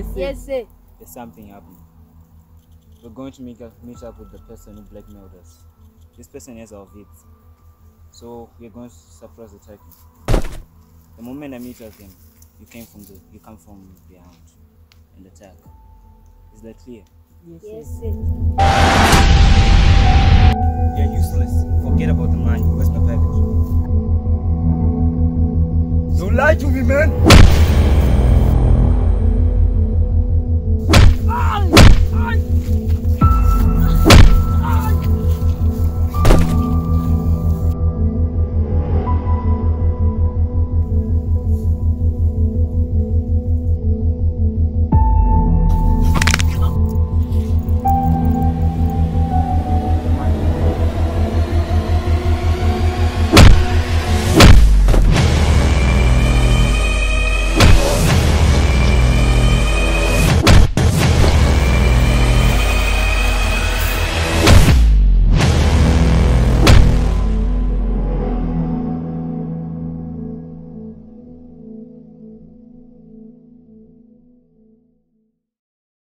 Yes, sir. Yes, sir. There's something happening. We're going to meet up, meet up with the person who blackmailed us. This person has our vet. So we're going to suppress the tracking. The moment I meet up with him, you came from the you come from behind and attack. Is that clear? Yes, Yes, sir. sir. You're useless. Forget about the money. Where's my package? Don't lie to me, man!